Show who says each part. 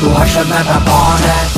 Speaker 1: Watch them at the babana